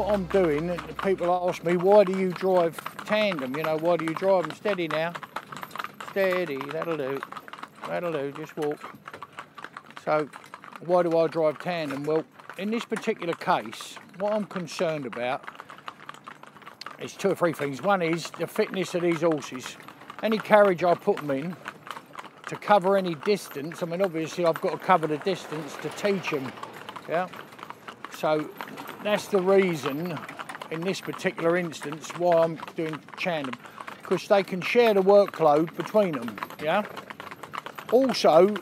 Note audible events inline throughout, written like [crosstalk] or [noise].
What I'm doing, people ask me, why do you drive trandem? You know, why do you drive them steady now? Steady, that'll do. That'll do, just walk. So, why do I drive trandem? Well, in this particular case, what I'm concerned about is two or three things. One is the fitness of these horses. Any carriage I put them in to cover any distance, I mean, obviously I've got to cover the distance to teach them, yeah? So that's the reason in this particular instance why I'm doing trandem because they can share the workload between them yeah? Also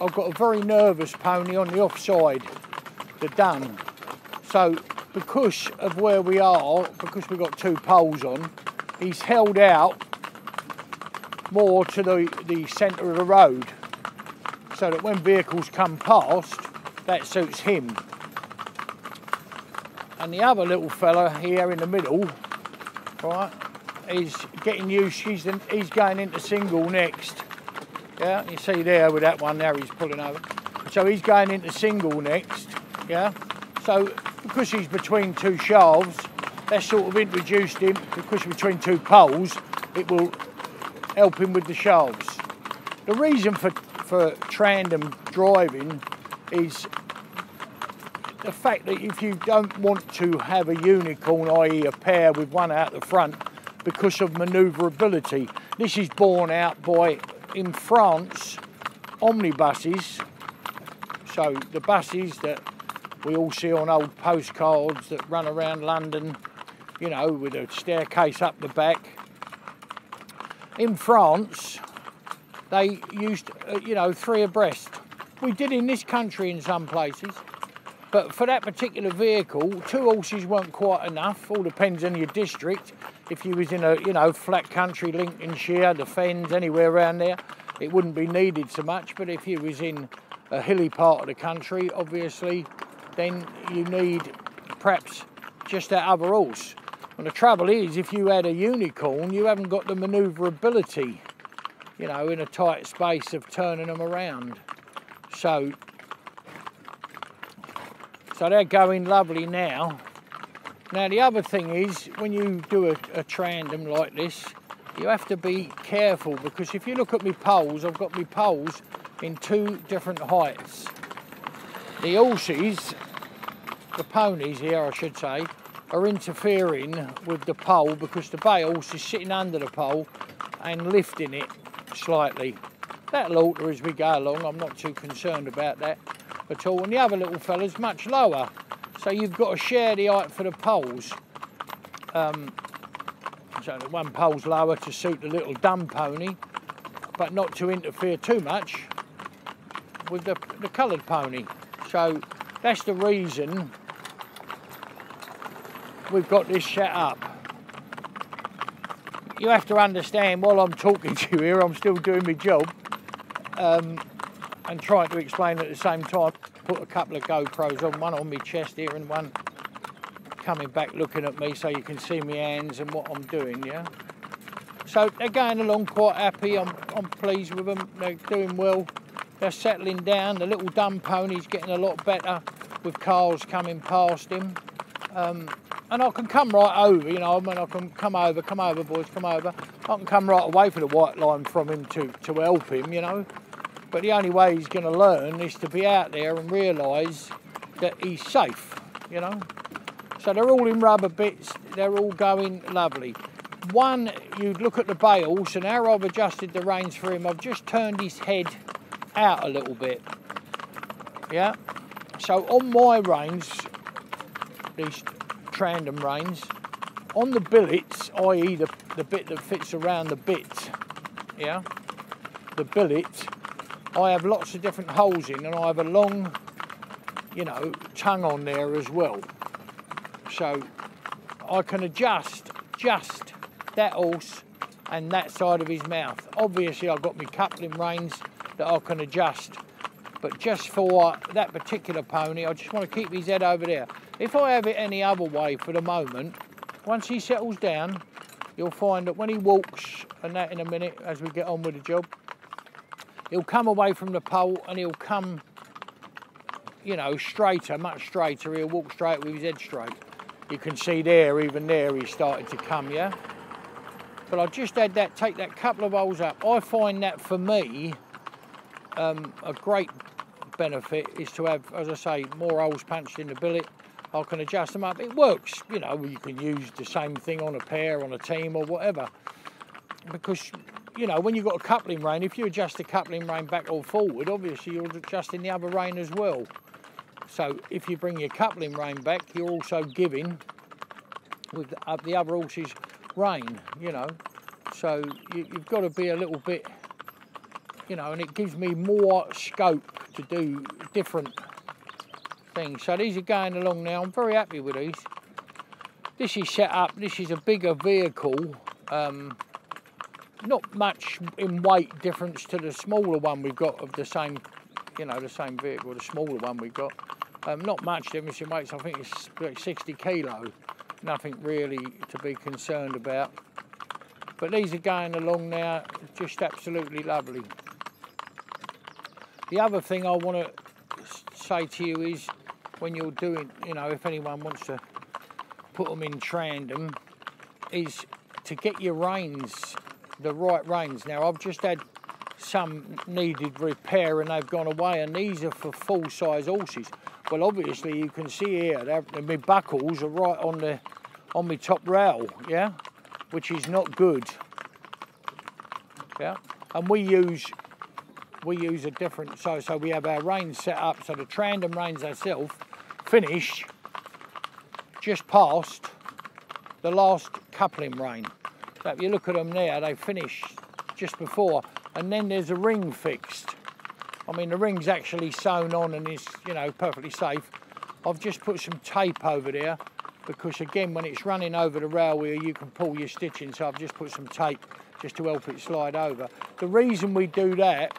I've got a very nervous pony on the offside the dun so because of where we are because we've got two poles on he's held out more to the, the centre of the road so that when vehicles come past that suits him and the other little fella here in the middle, right, is getting used. He's, he's going into single next. Yeah, you see there with that one there, he's pulling over. So he's going into single next. Yeah, so because he's between two shelves, that sort of introduced him because between two poles, it will help him with the shelves. The reason for for trandem driving is the fact that if you don't want to have a unicorn, i.e. a pair with one out the front, because of manoeuvrability, this is borne out by, in France, omnibuses, so the buses that we all see on old postcards that run around London, you know, with a staircase up the back. In France, they used, uh, you know, three abreast. We did in this country in some places. But for that particular vehicle, two horses weren't quite enough. All depends on your district. If you was in a, you know, flat country, Lincolnshire, the Fens, anywhere around there, it wouldn't be needed so much. But if you was in a hilly part of the country, obviously, then you need perhaps just that other horse. And the trouble is, if you had a unicorn, you haven't got the manoeuvrability, you know, in a tight space of turning them around. So so they're going lovely now. Now the other thing is, when you do a, a tandem like this, you have to be careful because if you look at my poles, I've got my poles in two different heights. The horses, the ponies here I should say, are interfering with the pole because the bay horse is sitting under the pole and lifting it slightly. That'll alter as we go along, I'm not too concerned about that at all, and the other little fella's much lower. So you've got to share the height for the poles. Um, so the one pole's lower to suit the little dun pony, but not to interfere too much with the, the coloured pony. So that's the reason we've got this set up. You have to understand while I'm talking [laughs] to you here, I'm still doing my job. Um, and trying to explain at the same time. Put a couple of GoPros on, one on my chest here and one coming back looking at me so you can see my hands and what I'm doing, yeah? So they're going along quite happy, I'm, I'm pleased with them, they're doing well. They're settling down, the little dun pony's getting a lot better with cars coming past him. Um, and I can come right over, you know, I mean, I can come over, come over, boys, come over. I can come right away for the white line from him to, to help him, you know. But the only way he's going to learn is to be out there and realise that he's safe, you know. So they're all in rubber bits, they're all going lovely. One, you'd look at the bales, and how I've adjusted the reins for him, I've just turned his head out a little bit. Yeah. So on my reins, these tandem reins, on the billets, i.e. The, the bit that fits around the bit, yeah, the billet, I have lots of different holes in and I have a long, you know, tongue on there as well. So I can adjust just that horse and that side of his mouth. Obviously I've got my coupling reins that I can adjust. But just for that particular pony, I just want to keep his head over there. If I have it any other way for the moment, once he settles down, you'll find that when he walks, and that in a minute as we get on with the job, he'll come away from the pole and he'll come you know, straighter, much straighter. He'll walk straight with his head straight. You can see there, even there, he's starting to come, yeah? But I just had that, take that couple of holes up. I find that for me, um, a great benefit is to have, as I say, more holes punched in the billet. I can adjust them up. It works, you know, you can use the same thing on a pair, on a team or whatever. Because, you know, when you've got a coupling rein, if you adjust the coupling rein back or forward, obviously you're adjusting the other rein as well. So if you bring your coupling rein back, you're also giving with the other horse's rein, you know. So you, have got to be a little bit, you know, and it gives me more scope to do different things. So these are going along now. I'm very happy with these. This is set up. This is a bigger vehicle. Um, not much in weight difference to the smaller one we've got of the same, you know, the same vehicle, the smaller one we've got. Um, not much difference in weight. I think it's like 60 kilo. Nothing really to be concerned about. But these are going along now, just absolutely lovely. The other thing I want to say to you is when you're doing, you know, if anyone wants to put them in tandem, is to get your reins, the right reins. Now, I've just had some needed repair and they've gone away, and these are for full size horses. Well, obviously, you can see here my buckles are right on the on my top rail, yeah, which is not good. Yeah, and we use we use a different so so we have our reins set up so the tandem reins ourselves finish just past the last coupling rein. So if you look at them there, they finish just before, and then there's a ring fixed. I mean, the ring's actually sewn on and is, you know, perfectly safe. I've just put some tape over there because, again, when it's running over the rail wheel, you can pull your stitching. So I've just put some tape just to help it slide over. The reason we do that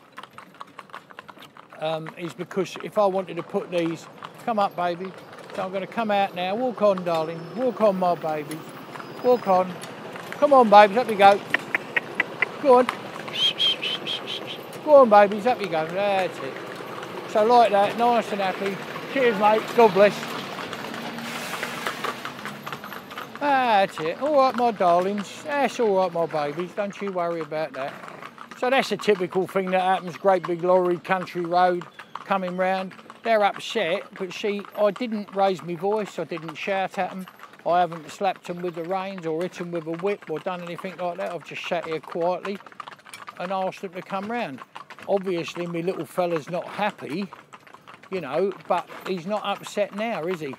um, is because if I wanted to put these, come up, baby. So I'm going to come out now. Walk on, darling. Walk on, my baby, Walk on. Come on, babies. Let me go. Go on. Go on, babies, up you go. That's it. So like that, nice and happy. Cheers, mate. God bless. That's it. All right, my darlings. That's all right, my babies. Don't you worry about that. So that's a typical thing that happens. Great big lorry, country road, coming round. They're upset, but see, I didn't raise my voice. I didn't shout at them. I haven't slapped them with the reins or hit them with a whip or done anything like that. I've just sat here quietly and asked them to come round. Obviously, my little fella's not happy, you know, but he's not upset now, is he?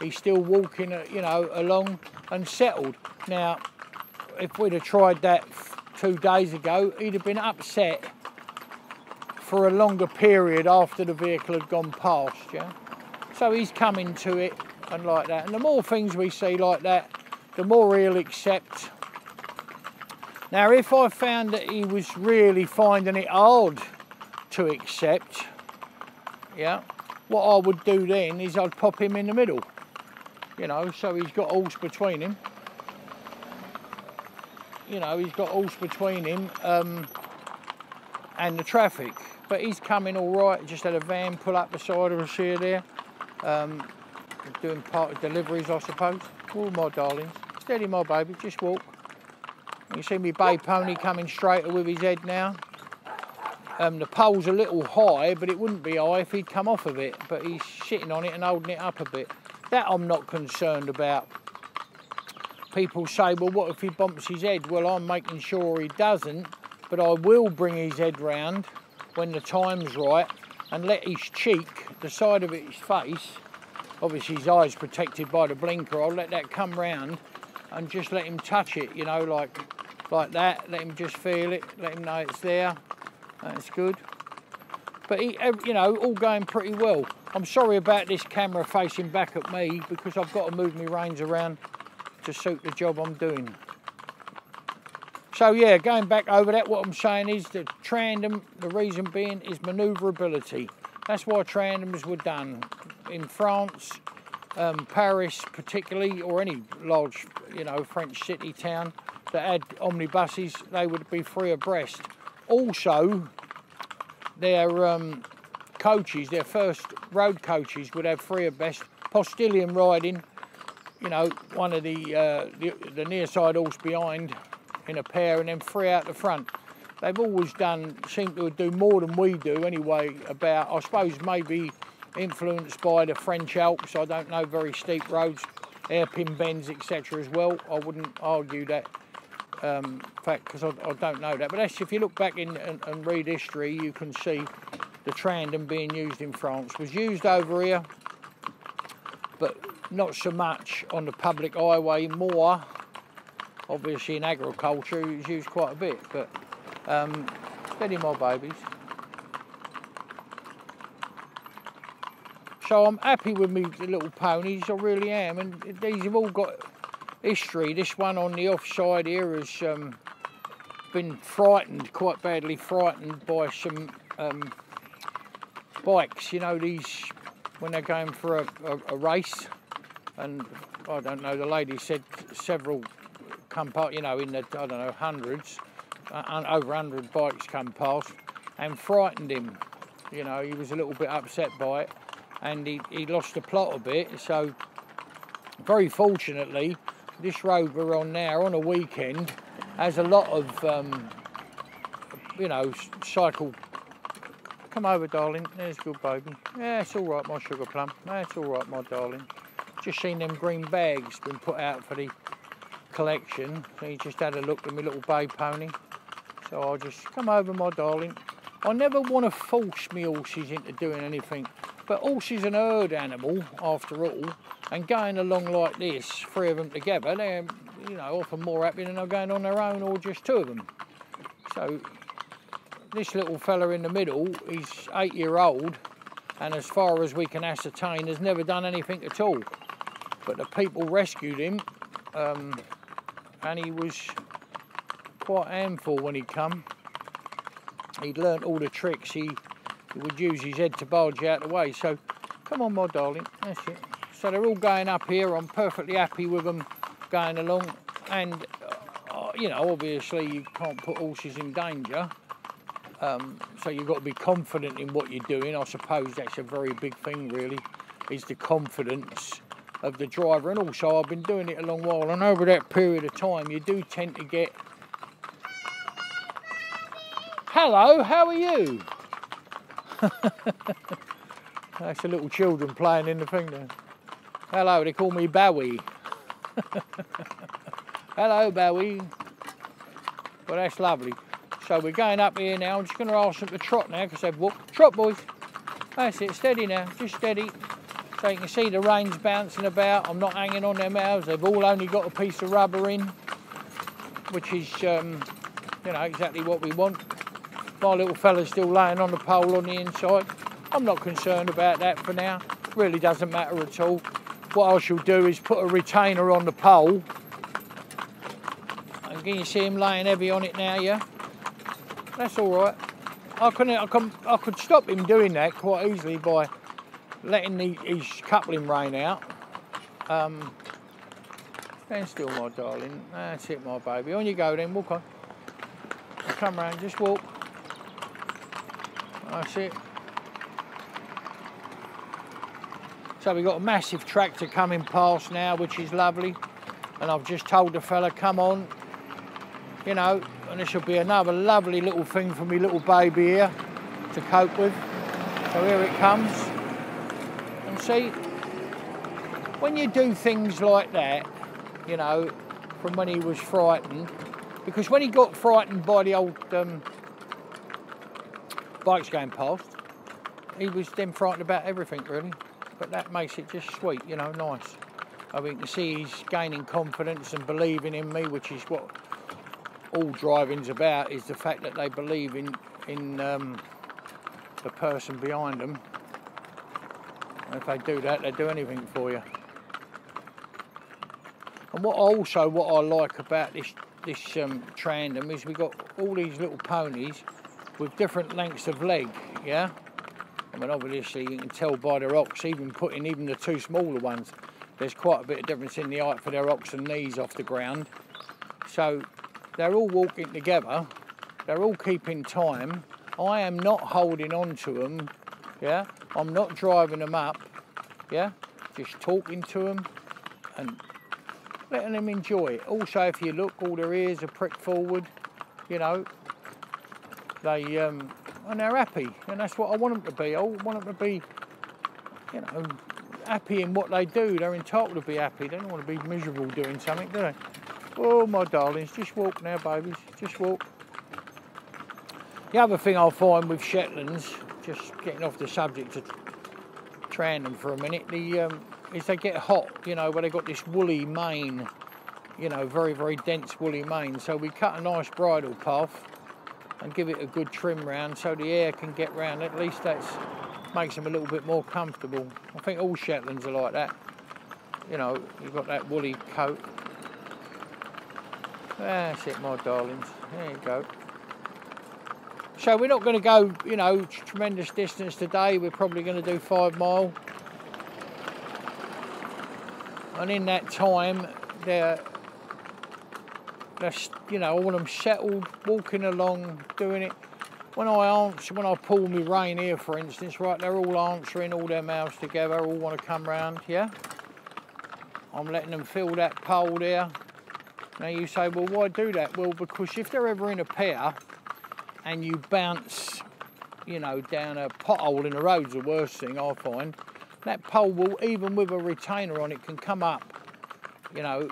He's still walking, uh, you know, along and settled. Now, if we'd have tried that two days ago, he'd have been upset for a longer period after the vehicle had gone past, yeah? So he's coming to it and like that. And the more things we see like that, the more he'll accept now, if I found that he was really finding it hard to accept, yeah, what I would do then is I'd pop him in the middle, you know, so he's got horse between him. You know, he's got horse between him um, and the traffic. But he's coming all right. Just had a van pull up beside of us here there. Um, doing part of deliveries, I suppose. Oh, my darlings. Steady, my baby. Just walk. You see me bay pony coming straighter with his head now. Um, the pole's a little high, but it wouldn't be high if he'd come off of it. But he's sitting on it and holding it up a bit. That I'm not concerned about. People say, well, what if he bumps his head? Well, I'm making sure he doesn't, but I will bring his head round when the time's right and let his cheek, the side of his face, obviously his eyes protected by the blinker, I'll let that come round and just let him touch it, you know, like like that. Let him just feel it. Let him know it's there. That's good. But he, you know, all going pretty well. I'm sorry about this camera facing back at me because I've got to move my reins around to suit the job I'm doing. So yeah, going back over that, what I'm saying is the trandem, the reason being is manoeuvrability. That's why trandems were done. In France, um, Paris particularly, or any large, you know, French city town, that had omnibuses, they would be free abreast. Also, their um, coaches, their first road coaches, would have three abreast, postilion riding, you know, one of the, uh, the, the near side horse behind in a pair, and then three out the front. They've always done, seem to do more than we do anyway. About, I suppose, maybe influenced by the French Alps. I don't know very steep roads, hairpin bends, etc. As well. I wouldn't argue that um, fact because I, I, don't know that. But that's if you look back in and, and read history, you can see the Trandem being used in France was used over here, but not so much on the public highway. More, obviously, in agriculture, it was used quite a bit. But um, steady my babies. So I'm happy with me little ponies, I really am. And these have all got history. This one on the offside here has um, been frightened, quite badly frightened by some um, bikes. You know, these, when they're going for a, a, a, race, and I don't know, the lady said several come past, you know, in the, I don't know, hundreds, uh, over 100 bikes come past and frightened him. You know, he was a little bit upset by it and he, he lost the plot a bit. So, very fortunately, this road we're on now on a weekend has a lot of, um, you know, cycle. Come over, darling. There's good baby. Yeah, it's all right, my sugar plum. That's all right, my darling. Just seen them green bags been put out for the collection. He just had a look at my little bay pony. So I'll just come over, my darling. I never want to force me horses into doing anything. But horses an herd animal, after all, and going along like this, three of them together, they're, you know, often more happy than they're going on their own or just two of them. So this little fella in the middle, he's eight year old, and as far as we can ascertain, has never done anything at all. But the people rescued him, um, and he was quite handful when he'd come. He'd learnt all the tricks. He he would use his head to barge out the way. So, come on, my darling, that's it. So they're all going up here. I'm perfectly happy with them going along. And, uh, you know, obviously you can't put horses in danger. Um, so you've got to be confident in what you're doing. I suppose that's a very big thing, really, is the confidence of the driver. And also, I've been doing it a long while, and over that period of time, you do tend to get. Hello, how are you? [laughs] That's the little children playing in the thing there. Hello, they call me Bowie. [laughs] Hello, Bowie. Well, that's lovely. So we're going up here now. I'm just going to ask them to trot now because they've walked. Trot, boys. That's it. Steady now. Just steady. So you can see the reins bouncing about. I'm not hanging on their mouths. They've all only got a piece of rubber in, which is, um, you know, exactly what we want. My little fella's still laying on the pole on the inside. I'm not concerned about that for now. Really doesn't matter at all. What I shall do is put a retainer on the pole. And can you see him laying heavy on it now, yeah? That's all right. I could, I could, I could stop him doing that quite easily by letting the, his coupling rein out. Um, stand still, my darling. That's it, my baby. On you go then, walk on. Come round, just walk. That's it. So we've got a massive tractor coming past now, which is lovely. And I've just told the fella, come on, you know, and this will be another lovely little thing for me little baby here to cope with. So here it comes. And see, when you do things like that, you know, from when he was frightened, because when he got frightened by the old um, bikes going past, he was then frightened about everything really. But that makes it just sweet, you know, nice. I mean, you can see he's gaining confidence and believing in me, which is what all driving's about, is the fact that they believe in, in um, the person behind them. And if they do that, they'll do anything for you. And what also what I like about this this um, Trandem is we've got all these little ponies with different lengths of leg, yeah? I mean, obviously you can tell by their hocks, even putting even the two smaller ones, there's quite a bit of difference in the height for their hocks and knees off the ground. So they're all walking together, they're all keeping time. I am not holding on to them Yeah, I'm not driving them up. Yeah, just talking to them and letting them enjoy it. Also, if you look, all their ears are pricked forward. You know, they um, and they're happy, and that's what I want them to be. I want them to be, you know, happy in what they do. They're entitled to be happy. They don't want to be miserable doing something, do they? Oh, my darlings, just walk now, babies. Just walk. The other thing I find with Shetlands, just getting off the subject of training for a minute, the um, is they get hot. You know, where they've got this woolly mane. You know, very very dense woolly mane. So we cut a nice bridle path and give it a good trim round so the air can get round. At least that makes them a little bit more comfortable. I think all Shetlands are like that. You know, you've got that woolly coat. That's it, my darlings. There you go. So we're not going to go, you know, tremendous distance today. We're probably going to do five mile. And in that time, they're you know, want them settled, walking along, doing it. When I answer, when I pull my rein here, for instance, right, they're all answering, all their mouths together, all want to come round, yeah? I'm letting them feel that pole there. Now you say, well, why do that? Well, because if they're ever in a pair and you bounce, you know, down a pothole in the road's the worst thing I find. That pole will, even with a retainer on it, can come up, you know,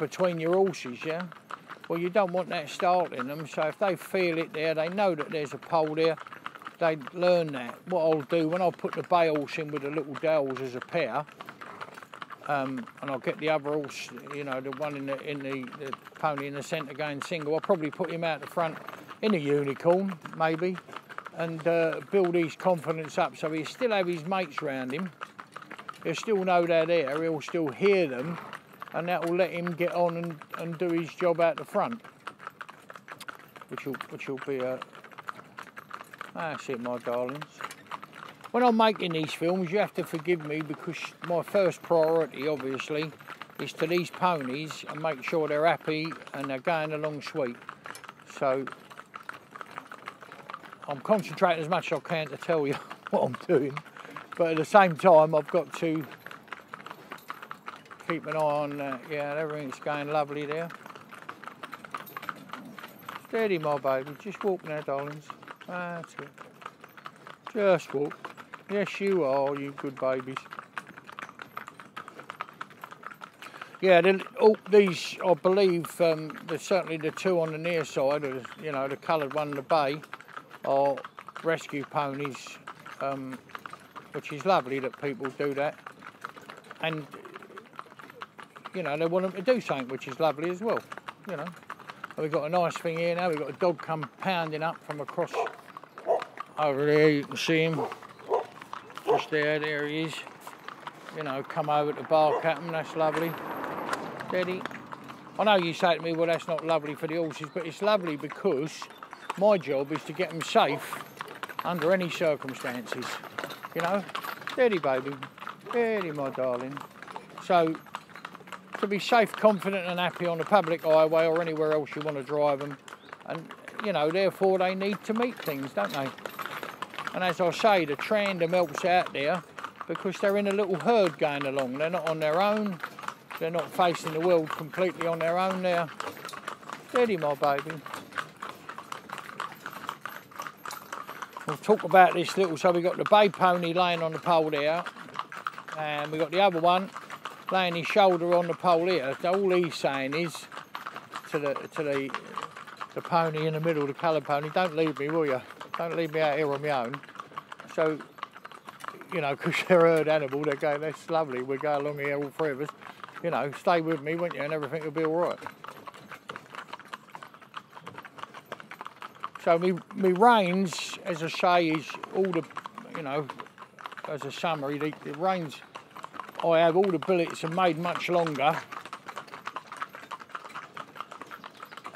between your horses, yeah? Well, you don't want that startling them, so if they feel it there, they know that there's a pole there, they learn that. What I'll do, when I put the bay horse in with the little dowels as a pair, um, and I'll get the other horse, you know, the one in the, in the, the pony in the centre going single, I'll probably put him out the front in a unicorn, maybe, and uh, build his confidence up so he still have his mates round him. He'll still know they're there, he'll still hear them, and that will let him get on and, and do his job out the front. Which will which will be a ah, that's it my darlings. When I'm making these films you have to forgive me because my first priority obviously is to these ponies and make sure they're happy and they're going along sweet. So I'm concentrating as much as I can to tell you [laughs] what I'm doing. But at the same time I've got to keep an eye on, uh, yeah, everything's going lovely there. Steady, my baby. Just walk now, darlings. That's it. Just walk. Yes, you are, you good babies. Yeah, oh, these, I believe, um, certainly the two on the near side, you know, the coloured one the bay, are rescue ponies, um, which is lovely that people do that. And you know, they want them to do something, which is lovely as well, you know. And we've got a nice thing here now, we've got a dog come pounding up from across over there, you can see him, just there, there he is. You know, come over to bark at him, that's lovely. Steady. I know you say to me, well, that's not lovely for the horses, but it's lovely because my job is to get them safe under any circumstances, you know. Steady, baby. Steady, my darling. So to be safe, confident and happy on the public highway or anywhere else you want to drive them. And, you know, therefore they need to meet things, don't they? And as I say, the tandem helps out there because they're in a little herd going along. They're not on their own. They're not facing the world completely on their own there. Steady, my baby. We'll talk about this little, so we've got the bay pony laying on the pole there. And we've got the other one laying his shoulder on the pole here. So all he's saying is to the to the the pony in the middle, the coloured pony, don't leave me, will you? Don't leave me out here on my own. So, you know, because [laughs] they're a herd animal, they go, that's lovely, we go along here, all three of us. You know, stay with me, won't you, and everything will be all right. So me, me reins, as I say, is all the, you know, as a summary, the, the I have all the billets are made much longer.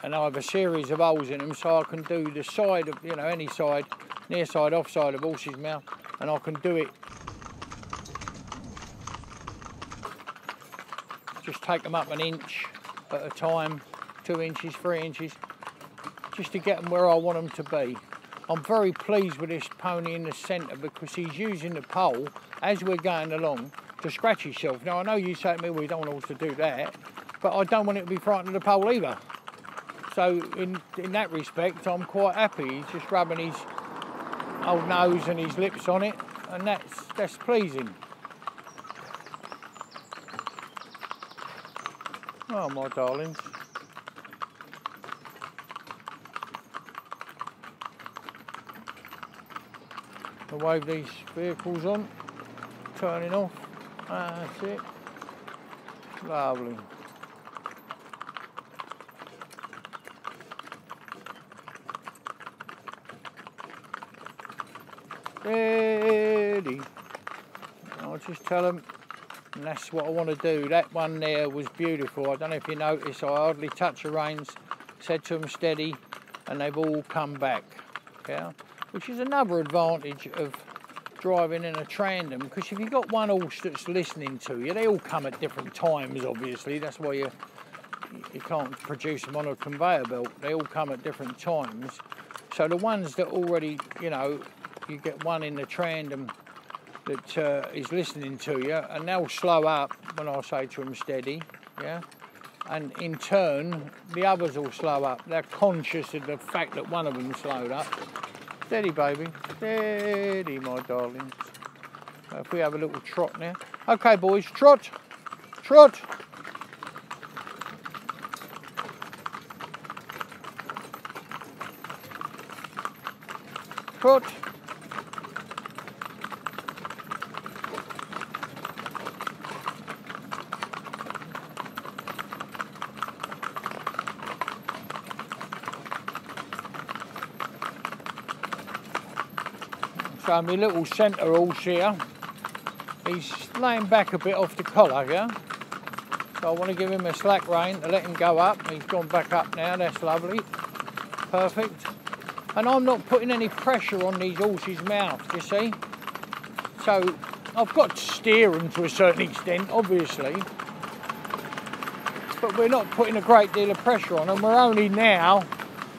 And I have a series of holes in them so I can do the side of, you know, any side, near side, off side of horse's mouth and I can do it. Just take them up an inch at a time, two inches, three inches, just to get them where I want them to be. I'm very pleased with this pony in the centre because he's using the pole as we're going along to scratch himself. Now I know you say to me, well, you don't want us to do that, but I don't want it to be frightened of the pole either. So in in that respect, I'm quite happy. He's just rubbing his old nose and his lips on it, and that's that's pleasing. Oh my darlings. I'll wave these vehicles on, turning off. Ah, that's it. Lovely. Ready. I'll just tell them and that's what I want to do. That one there was beautiful. I don't know if you noticed, I hardly touched the reins, said to them steady, and they've all come back. Yeah, which is another advantage of driving in a tandem because if you've got one horse that's listening to you, they all come at different times. Obviously, that's why you you can't produce them on a conveyor belt. They all come at different times. So the ones that already, you know, you get one in the tandem that uh, is listening to you, and they'll slow up when I say to them steady, yeah. And in turn, the others will slow up. They're conscious of the fact that one of them slowed up. Steady, baby. Steady, my darling. Uh, if we have a little trot now. Okay, boys, trot. Trot. Trot. My little centre horse here, he's laying back a bit off the collar yeah? So I want to give him a slack rein to let him go up. He's gone back up now, that's lovely. Perfect. And I'm not putting any pressure on these horses' mouths, you see. So I've got to steer them to a certain extent, obviously. But we're not putting a great deal of pressure on them. We're only now,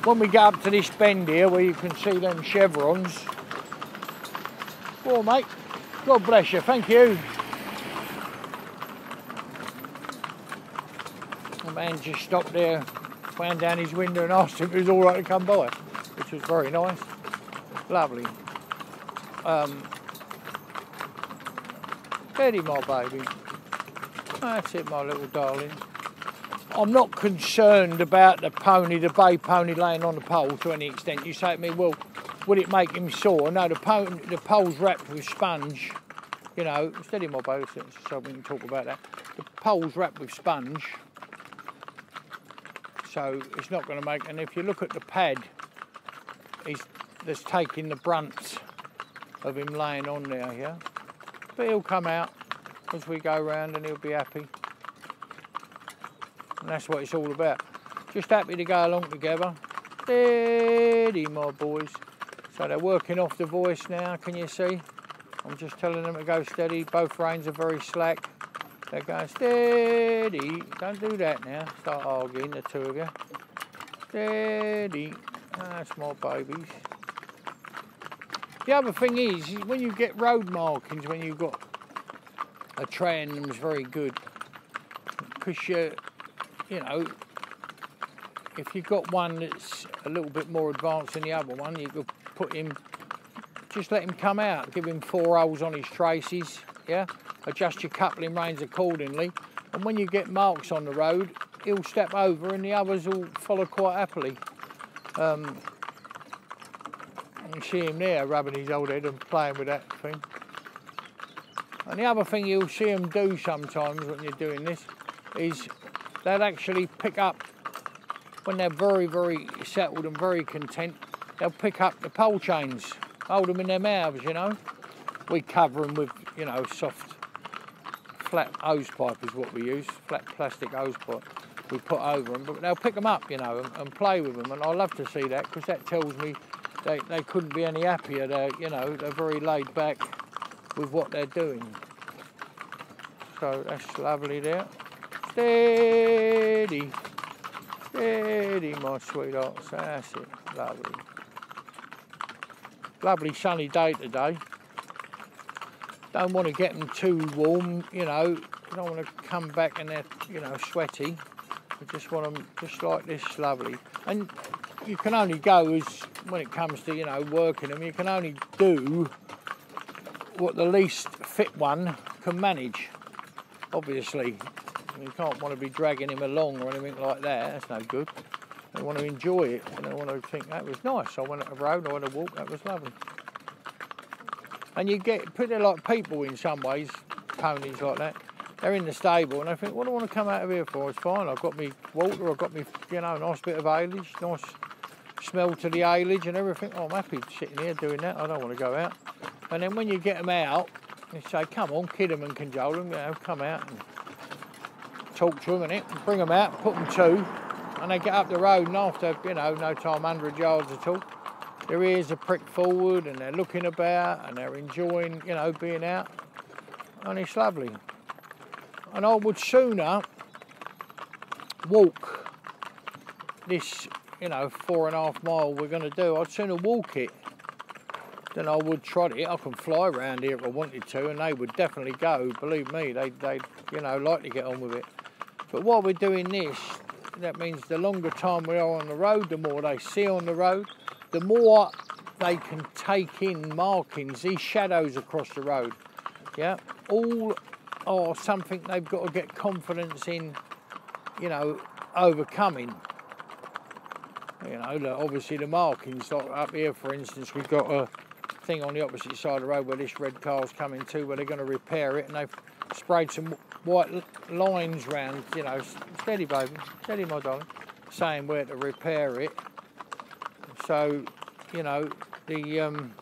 when we get up to this bend here where you can see them chevrons, well, mate. God bless you. Thank you. The man just stopped there, wound down his window and asked if it was all right to come by, which was very nice. Lovely. Um, Eddie, my baby. That's it, my little darling. I'm not concerned about the pony, the bay pony laying on the pole to any extent. You say to me, well, would it make him sore? No, the, pole, the pole's wrapped with sponge. You know, steady my bow so we can talk about that. The pole's wrapped with sponge. So it's not going to make, and if you look at the pad, he's that's taking the brunt of him laying on there, yeah? But he'll come out as we go round and he'll be happy. And that's what it's all about. Just happy to go along together. Steady, my boys. So they're working off the voice now, can you see? I'm just telling them to go steady. Both reins are very slack. They're going steady. Don't do that now. Start arguing, the two of you. Steady. That's my babies. The other thing is, when you get road markings, when you've got a tandem's very good. Because you, you know, if you've got one that's a little bit more advanced than the other one, you could put him, just let him come out, give him four holes on his traces, yeah? Adjust your coupling reins accordingly. And when you get marks on the road, he'll step over and the others will follow quite happily. Um, you see him there rubbing his old head and playing with that thing. And the other thing you'll see them do sometimes when you're doing this is they'll actually pick up when they're very, very settled and very content, they'll pick up the pole chains, hold them in their mouths, you know. We cover them with, you know, soft, flat hose pipe is what we use, flat plastic hose pipe we put over them, but they'll pick them up, you know, and, and play with them, and I love to see that because that tells me they, they couldn't be any happier. They're, you know, they're very laid back with what they're doing. So that's lovely there. Steady. Steady, my sweethearts. That's it. Lovely. Lovely sunny day today. Don't want to get them too warm, you know. Don't want to come back and they're, you know, sweaty. I just want them just like this, lovely. And you can only go as when it comes to, you know, working them. You can only do what the least fit one can manage. Obviously, you can't want to be dragging him along or anything like that. That's no good. They want to enjoy it and they want to think that was nice. I went up the road, I went to walk, that was lovely. And you get pretty like people in some ways, ponies like that. They're in the stable and I think, what do I want to come out of here for? It's fine. I've got me water, I've got me, you know, nice bit of haylage, nice smell to the haylage and everything. Oh, I'm happy sitting here doing that. I don't want to go out. And then when you get them out, you say, come on, kid them and cajole them, you know, come out and talk to them and it, bring them out, put them to, and they get up the road and after, you know, no time, 100 yards at all, their ears are pricked forward and they're looking about and they're enjoying, you know, being out. And it's lovely. And I would sooner walk this, you know, four and a half mile we're going to do. I'd sooner walk it than I would trot it. I can fly around here if I wanted to, and they would definitely go. Believe me, they they you know like to get on with it. But while we're doing this, that means the longer time we are on the road, the more they see on the road, the more they can take in markings, these shadows across the road. Yeah, all are something they've got to get confidence in, you know, overcoming. You know, obviously the markings, like up here for instance, we've got a thing on the opposite side of the road where this red car's coming to, where they're going to repair it, and they've sprayed some white lines round, you know, steady baby, steady my darling, saying where to repair it. So, you know, the um,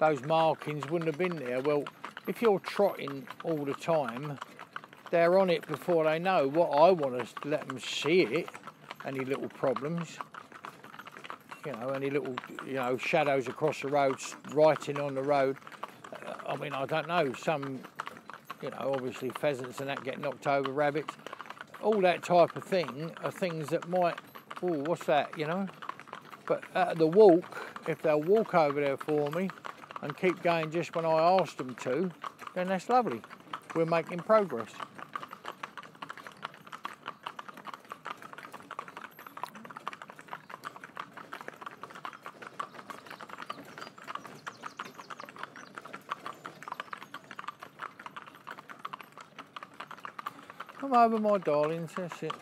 those markings wouldn't have been there. Well, if you're trotting all the time, they're on it before they know. What I want is to let them see it, any little problems, you know, any little, you know, shadows across the road, writing on the road. I mean, I don't know, some, you know, obviously pheasants and that get knocked over, rabbits, all that type of thing are things that might, oh, what's that, you know? But at the walk, if they'll walk over there for me and keep going just when I ask them to, then that's lovely. We're making progress. Over, my darlings, that's it.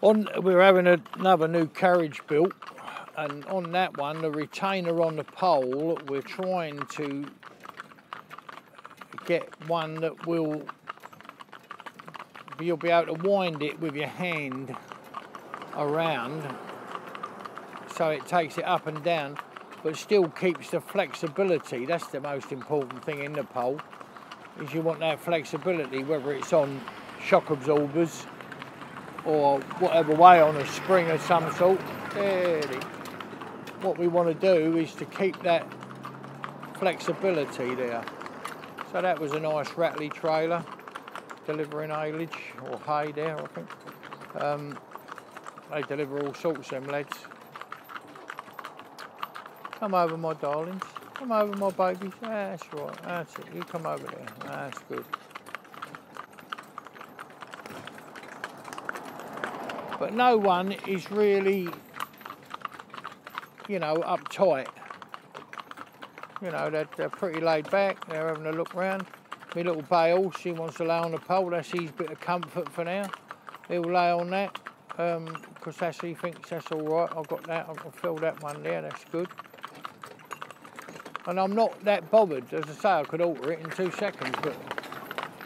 On, we're having a, another new carriage built, and on that one, the retainer on the pole, we're trying to get one that will you'll be able to wind it with your hand around so it takes it up and down but still keeps the flexibility. That's the most important thing in the pole, is you want that flexibility, whether it's on shock absorbers or whatever way on a spring of some sort. What we want to do is to keep that flexibility there. So that was a nice rattly trailer delivering haylage or hay there, I think. Um, they deliver all sorts of them lads. Come over, my darlings. Come over, my babies. That's right. That's it. You come over there. That's good. But no one is really, you know, uptight. You know, they're, they're pretty laid back. They're having a look round. My little bale, she wants to lay on the pole. That's his bit of comfort for now. He'll lay on that because um, that's he thinks that's all right. I've got that. I've filled that one there. That's good and I'm not that bothered. As I say, I could alter it in two seconds, but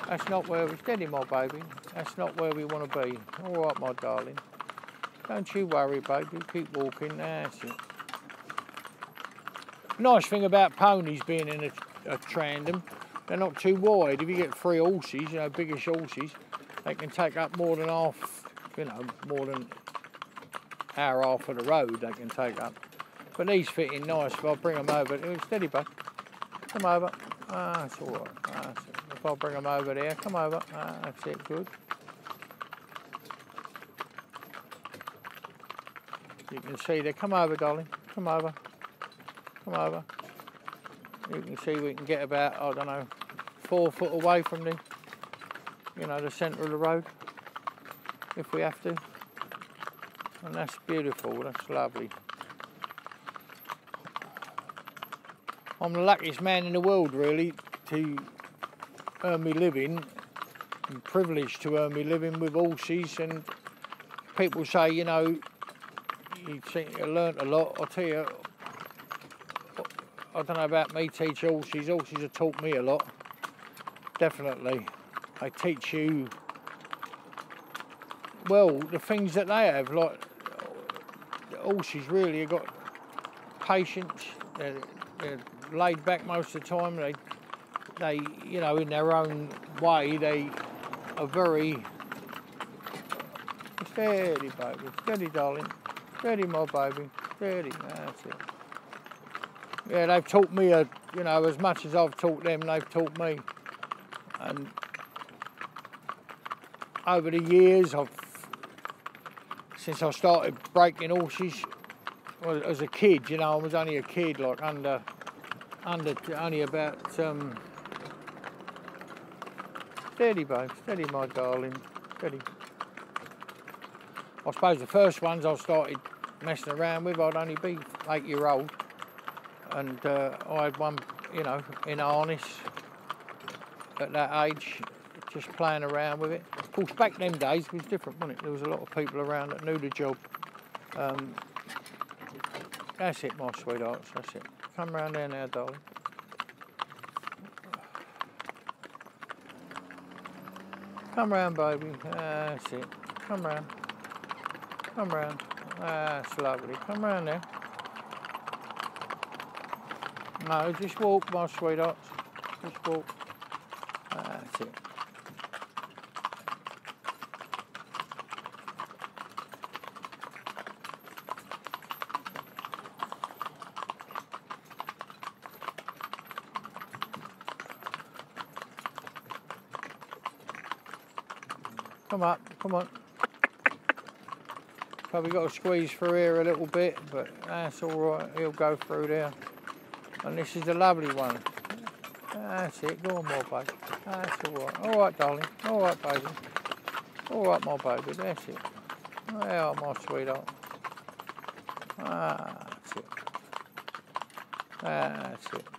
that's not where we're steady, my baby. That's not where we want to be. All right, my darling. Don't you worry, baby. Keep walking. That's it. Nice thing about ponies being in a, a tandem, they're not too wide. If you get three horses, you know, biggish horses, they can take up more than half, you know, more than our half of the road they can take up. But these fit in nice, if I bring them over, steady bud, come over, ah, that's all right, ah, that's it. if I bring them over there, come over, ah, that's it, good. You can see there, come over darling, come over, come over. You can see we can get about, I don't know, four foot away from the, you know, the centre of the road, if we have to. And that's beautiful, that's lovely. I'm the luckiest man in the world, really, to earn me living. I'm privileged to earn me living with horses, and people say, you know, you think you learnt a lot. I'll tell you, I don't know about me teach horses. Horses have taught me a lot. Definitely, they teach you well the things that they have. Like horses, really have got patience. They're, they're laid back most of the time. They, they, you know, in their own way, they are very steady, baby, steady, darling, steady, my baby, steady. That's it. Yeah, they've taught me, a, you know, as much as I've taught them, they've taught me, and over the years, I've since I started breaking horses, as a kid, you know, I was only a kid, like under under only about um, steady, steady, my darling, steady. I suppose the first ones I started messing around with, I'd only be eight year old, and uh, I had one, you know, in harness at that age, just playing around with it. Of course, back them days was different, wasn't it? There was a lot of people around that knew the job. Um, that's it, my sweethearts, that's it. Come round there now, darling. Come round, baby. Ah, That's it. Come round. Come round. That's ah, lovely. Come round there. No, just walk, my sweetheart. Just walk. Ah, That's it. Up, come on. Probably got to squeeze through here a little bit, but that's all right. He'll go through there. And this is the lovely one. That's it. Go on, my baby. That's all right. All right, darling. All right, baby. All right, my baby. That's it. There, my sweetheart. That's it. That's it.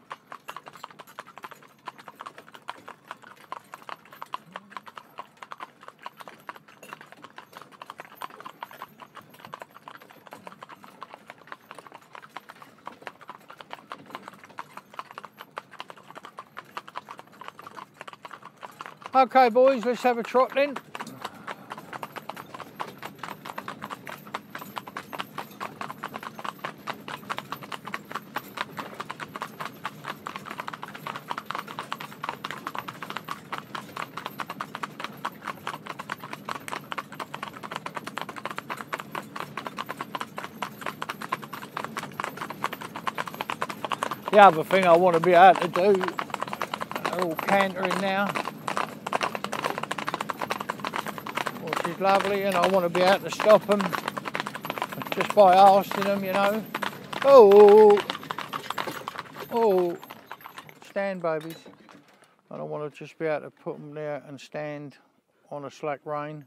Okay, boys, let's have a trot then. The other thing I want to be able to do, they're all cantering now. Which lovely, and I want to be able to stop them just by asking them, you know. Oh, oh, stand, babies. And I want to just be able to put them there and stand on a slack rein.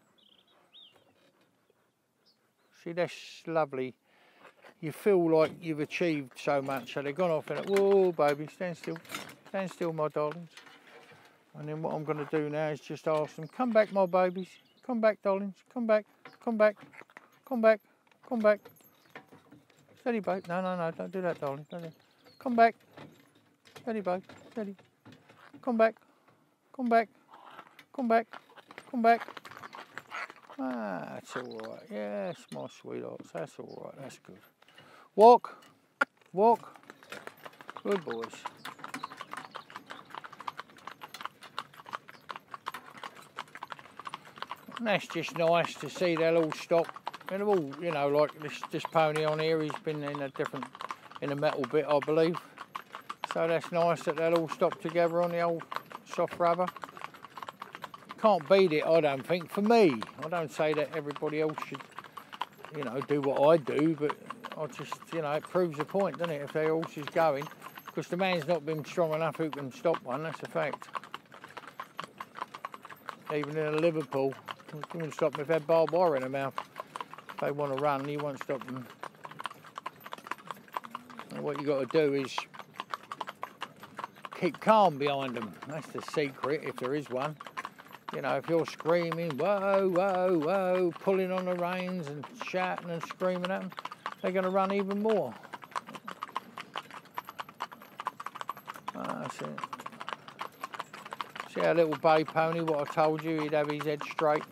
See, that's lovely you feel like you've achieved so much. So they've gone off and, whoa, baby, stand still. Stand still, my darlings. And then what I'm going to do now is just ask them, come back, my babies. Come back, darlings. Come back. Come back. Come back. Come back. Steady, babe. No, no, no. Don't do that, darling. Don't do. Come back. Steady, babe. Steady. Come back. Come back. Come back. Come back. Ah, that's all right. Yes, my sweethearts. That's all right. That's good. Walk. Walk. Good boys. And that's just nice to see they'll all stop. And all, you know, like this, this pony on here, he's been in a different, in a metal bit, I believe. So that's nice that they'll all stop together on the old soft rubber. Can't beat it, I don't think, for me. I don't say that everybody else should you know, do what I do, but I just, you know, it proves the point, doesn't it? If their horse is going, because the man's not been strong enough who can stop one, that's a fact. Even in a Liverpool, you can stop them if they had barbed wire in their mouth. If they want to run, you won't stop them. And what you've got to do is keep calm behind them. That's the secret, if there is one. You know, if you're screaming, whoa, whoa, whoa, pulling on the reins and shouting and screaming at them, they're going to run even more. Ah, that's it. See our little bay pony, what I told you, he'd have his head straight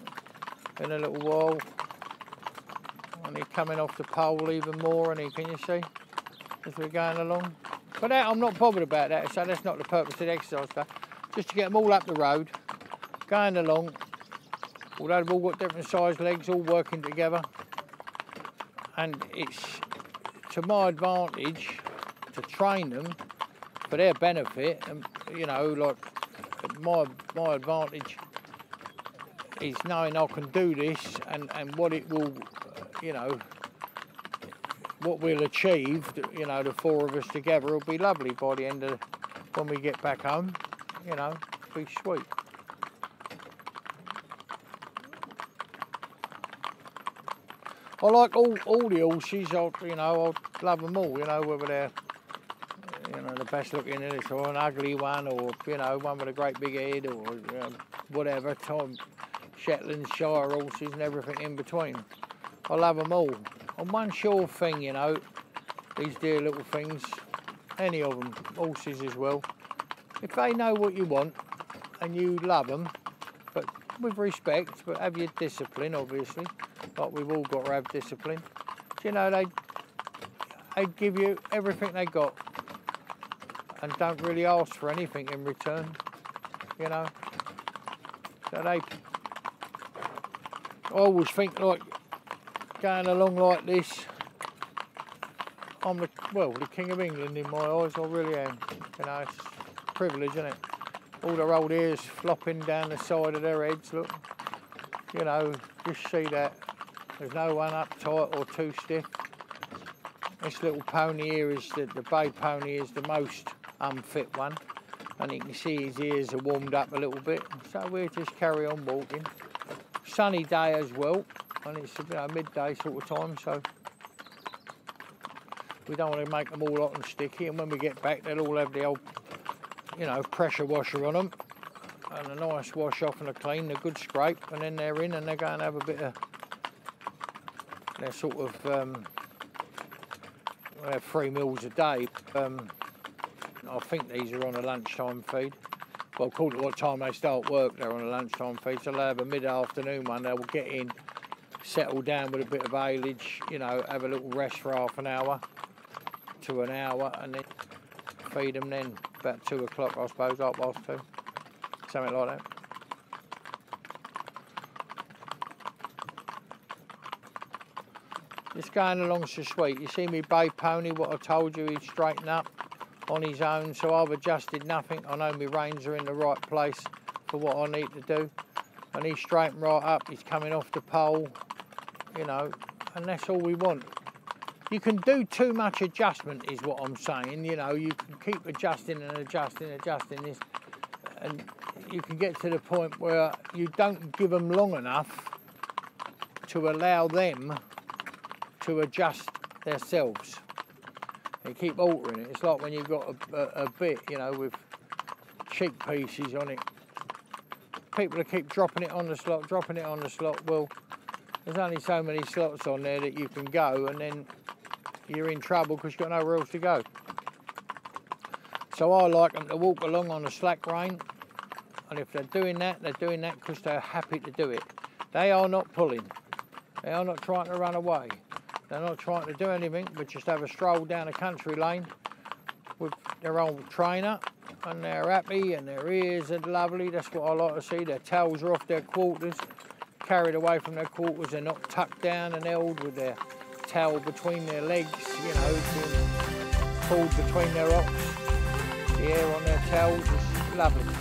in a little while. And he's coming off the pole even more, and he, can you see, as we're going along? But that, I'm not bothered about that, so that's not the purpose of the exercise, though. Just to get them all up the road, going along, although they've all got different sized legs, all working together. And it's to my advantage to train them for their benefit, and you know, like my my advantage is knowing I can do this and, and what it will, you know, what we'll achieve, you know, the four of us together will be lovely by the end of when we get back home, you know, be sweet. I like all, all the horses, I, you know, I love them all, you know, whether they're, you know, the best looking in it or an ugly one or, you know, one with a great big head or you know, whatever, Tom, Shetland, Shire horses and everything in between. I love them all. And one sure thing, you know, these dear little things, any of them, horses as well, if they know what you want and you love them, but with respect, but have your discipline, obviously, like we've all got to have discipline, you know, they, they give you everything they got and don't really ask for anything in return, you know. So they, I always think like going along like this, I'm the well the king of England in my eyes. I really am. You know, it's a privilege, isn't it? All their old ears flopping down the side of their heads. Look, you know, just see that. There's no one uptight or too stiff. This little pony here is the, the bay pony is the most unfit one, and you can see his ears are warmed up a little bit. So we'll just carry on walking. Sunny day as well and it's you know, midday sort of time, so we don't want to make them all hot and sticky. And when we get back, they'll all have the old, you know, pressure washer on them, and a nice wash off and a clean, a good scrape, and then they're in and they're going to have a bit of, they're sort of, um, they have three meals a day. Um, I think these are on a lunchtime feed. Well, according to what time they start work, they're on a lunchtime feed, so they'll have a mid-afternoon one. They'll get in settle down with a bit of haylage, you know, have a little rest for half an hour to an hour and then feed them then about two o'clock I suppose, half past two, something like that. Just going along so sweet. You see me bay pony, what I told you, he's straightened up on his own, so I've adjusted nothing. I know my reins are in the right place for what I need to do. And he's straightened right up, he's coming off the pole, you know, and that's all we want. You can do too much adjustment, is what I'm saying. You know, you can keep adjusting and adjusting, adjusting this, and you can get to the point where you don't give them long enough to allow them to adjust themselves. They keep altering it. It's like when you've got a, a, a bit, you know, with cheek pieces on it. People keep dropping it on the slot, dropping it on the slot. Well, there's only so many slots on there that you can go and then you're in trouble because you've got nowhere else to go. So I like them to walk along on a slack rein and if they're doing that, they're doing that because they're happy to do it. They are not pulling. They are not trying to run away. They're not trying to do anything but just have a stroll down a country lane with their old trainer and they're happy and their ears are lovely. That's what I like to see. Their tails are off their quarters carried away from their quarters. They're not tucked down and held with their tail between their legs, you know, pulled between their hocks. The air on their tails is lovely.